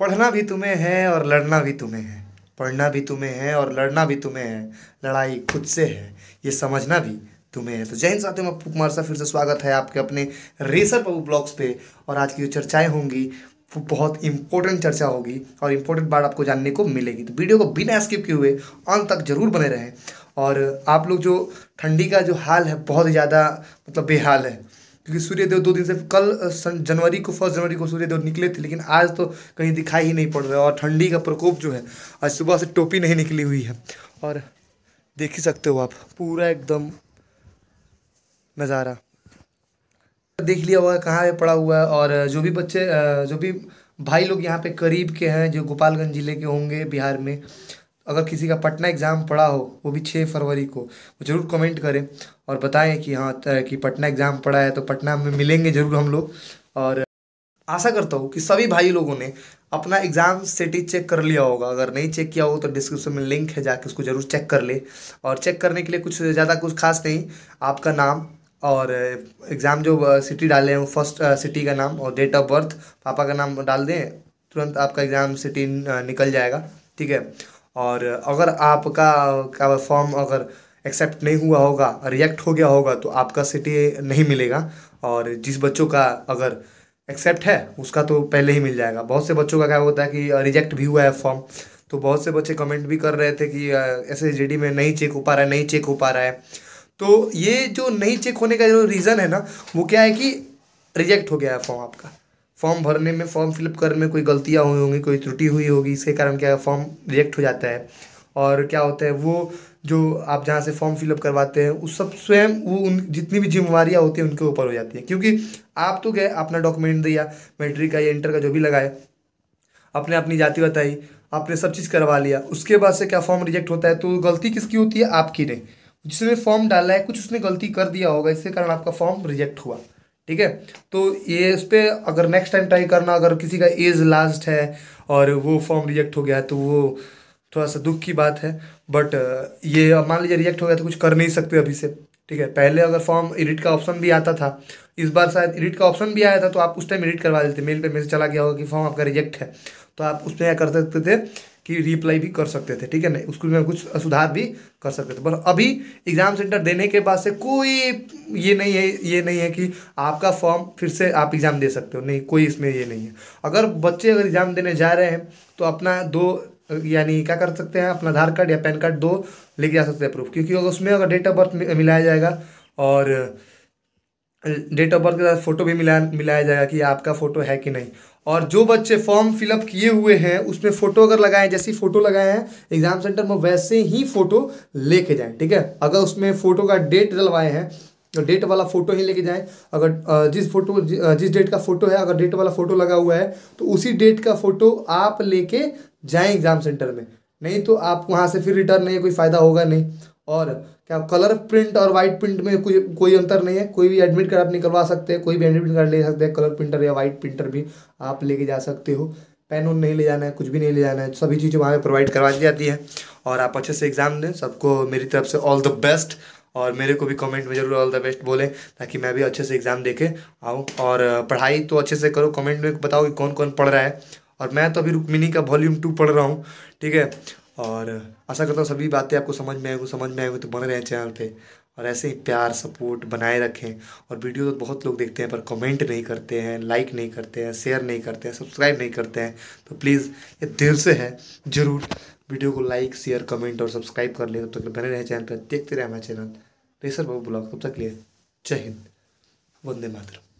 पढ़ना भी तुम्हें है और लड़ना भी तुम्हें है। पढ़ना भी तुम्हें है और लड़ना भी तुम्हें है। लड़ाई खुद से है, ये समझना भी तुम्हें है। तो जय हिंद साथियों, मैं कुमार सा फिर से स्वागत है आपके अपने रेसर बाबू ब्लॉग्स पे। और आज की जो चर्चाएँ होंगी, वो बहुत इंपॉर्टेंट चर्चा होगी और इम्पोर्टेंट बात आपको जानने को मिलेगी। तो वीडियो को बिना स्किप किए हुए अंत तक ज़रूर बने रहें। और आप लोग जो ठंडी का जो हाल है, बहुत ज़्यादा मतलब बेहाल है। क्योंकि सूर्यदेव दो दिन से कल जनवरी को, फ़र्स्ट जनवरी को सूर्यदेव निकले थे, लेकिन आज तो कहीं दिखाई ही नहीं पड़ रहा और ठंडी का प्रकोप जो है, आज सुबह से टोपी नहीं निकली हुई है। और देख ही सकते हो आप, पूरा एकदम नज़ारा। देख लिया हुआ है कहाँ है पड़ा हुआ है और जो भी बच्चे जो भी भाई लोग यहाँ पे करीब के हैं, जो गोपालगंज ज़िले के होंगे बिहार में अगर किसी का पटना एग्ज़ाम पड़ा हो, वो भी छः फरवरी को, वो ज़रूर कमेंट करें और बताएँ कि हाँ कि पटना एग्ज़ाम पड़ा है तो पटना में मिलेंगे ज़रूर हम लोग। और आशा करता हूँ कि सभी भाई लोगों ने अपना एग्ज़ाम सेटी चेक कर लिया होगा। अगर नहीं चेक किया हो तो डिस्क्रिप्शन में लिंक है जाके उसको ज़रूर चेक कर ले। और चेक करने के लिए कुछ ज़्यादा कुछ खास नहीं, आपका नाम और एग्ज़ाम जो सिटी डाले हैं फ़र्स्ट सिटी का नाम और डेट ऑफ़ बर्थ पापा का नाम डाल दें, तुरंत आपका एग्ज़ाम सिटी निकल जाएगा। ठीक है? और अगर आपका, का फॉर्म अगर एक्सेप्ट नहीं हुआ होगा रिजेक्ट हो गया होगा तो आपका सिटी नहीं मिलेगा। और जिस बच्चों का अगर एक्सेप्ट है, उसका तो पहले ही मिल जाएगा। बहुत से बच्चों का क्या होता है कि रिजेक्ट भी हुआ है फॉर्म तो बहुत से बच्चे कमेंट भी कर रहे थे कि एस एस में नहीं चेक हो पा रहा है, नहीं चेक हो पा रहा है। तो ये जो नहीं चेक होने का जो रीज़न है ना, वो क्या है कि रिजेक्ट हो गया है फॉर्म आपका। फॉर्म भरने में, फॉर्म फिलअप करने में कोई गलतियाँ हुई होंगी, कोई त्रुटि हुई होगी, इसके कारण क्या फॉर्म रिजेक्ट हो जाता है। और क्या होता है, वो जो आप जहाँ से फॉर्म फिलअप करवाते हैं, उस सब स्वयं, वो उन, जितनी भी जिम्मेवारियाँ होती हैं, उनके ऊपर हो जाती हैं। क्योंकि आप तो गए, अपना डॉक्यूमेंट दिया मैट्रिक का या इंटर का जो भी लगाए, अपने अपनी जाति बताई, आपने सब चीज़ करवा लिया, उसके बाद से क्या फॉर्म रिजेक्ट होता है तो गलती किसकी होती है? आपकी नहीं। जिसने फॉर्म डाला है, कुछ उसने गलती कर दिया होगा, इसके कारण आपका फॉर्म रिजेक्ट हुआ। ठीक है? तो ये उस पर अगर नेक्स्ट टाइम ट्राई करना, अगर किसी का एज लास्ट है और वो फॉर्म रिजेक्ट हो गया तो वो थोड़ा सा दुख की बात है। बट ये मान लीजिए रिजेक्ट हो गया तो कुछ कर नहीं सकते अभी से, ठीक है? पहले अगर फॉर्म एडिट का ऑप्शन भी आता था, इस बार शायद एडिट का ऑप्शन भी आया था तो आप उस टाइम एडिट करवा देते। मेल पे मैसेज चला गया होगा कि फॉर्म आपका रिजेक्ट है। तो आप उसमें क्या कर सकते थे। कि रिप्लाई भी कर सकते थे, ठीक है ना? उसको में कुछ सुधार भी कर सकते थे। पर अभी एग्ज़ाम सेंटर देने के बाद से कोई ये नहीं है, ये नहीं है कि आपका फॉर्म फिर से आप एग्ज़ाम दे सकते हो। नहीं, कोई इसमें ये नहीं है। अगर बच्चे अगर एग्ज़ाम देने जा रहे हैं तो अपना दो, यानी क्या कर सकते हैं, अपना आधार कार्ड या पैन कार्ड दो लेके जा सकते हैं प्रूफ क्योंकि अगर उसमें अगर डेट ऑफ़ बर्थ मिलाया जाएगा और डेट ऑफ़ बर्थ के साथ फ़ोटो भी मिला, मिलाया जाएगा कि आपका फ़ोटो है कि नहीं। और जो बच्चे फॉर्म फिलअप किए हुए हैं, उसमें फ़ोटो अगर लगाएँ, जैसी फ़ोटो लगाए हैं एग्ज़ाम सेंटर में वैसे ही फ़ोटो लेके जाएँ, ठीक है? अगर उसमें फ़ोटो का डेट डलवाए हैं तो डेट वाला फ़ोटो ही लेके जाएँ। अगर जिस फ़ोटो जिस डेट का फ़ोटो है, अगर डेट वाला फ़ोटो लगा हुआ है तो उसी डेट का फ़ोटो आप लेके जाएँ एग्ज़ाम सेंटर में। नहीं तो आप वहाँ से फिर रिटर्न नहीं कोई फ़ायदा होगा नहीं। और क्या कलर प्रिंट और वाइट प्रिंट में कोई कोई अंतर नहीं है। कोई भी एडमिट कार्ड आप निकलवा सकते हैं, कोई भी एडमिट कार्ड ले सकते हैं कलर प्रिंटर या वाइट प्रिंटर भी आप लेके जा सकते हो। पेन उन नहीं ले जाना है, कुछ भी नहीं ले जाना है, सभी चीज़ें वहाँ पर प्रोवाइड करवा दी जाती है। और आप अच्छे से एग्ज़ाम दें, सबको मेरी तरफ़ से ऑल द बेस्ट और मेरे को भी कमेंट में ज़रूर ऑल द बेस्ट बोलें, ताकि मैं भी अच्छे से एग्ज़ाम दे के आऊँ। और पढ़ाई तो अच्छे से करो कमेंट में बताओ कि कौन कौन पढ़ रहा है। और मैं तो अभी रुक्मिनी का वॉल्यूम टू पढ़ रहा हूँ, ठीक है? और आशा करता हूँ सभी बातें आपको समझ में आएँगी, समझ में आएँगी तो बने रहें चैनल पे। और ऐसे ही प्यार, सपोर्ट बनाए रखें और वीडियो तो बहुत लोग देखते हैं पर कमेंट नहीं करते हैं, लाइक नहीं करते हैं, शेयर नहीं करते हैं, सब्सक्राइब नहीं करते हैं तो प्लीज़ ये दिल से है, ज़रूर वीडियो को लाइक, शेयर, कमेंट और सब्सक्राइब कर ले। तब तक बने रहे चैनल पर देखते रहे हमारे चैनल। रेसर बाबू ब्लॉग, तब तक लिए जय हिंद, वंदे मातरम।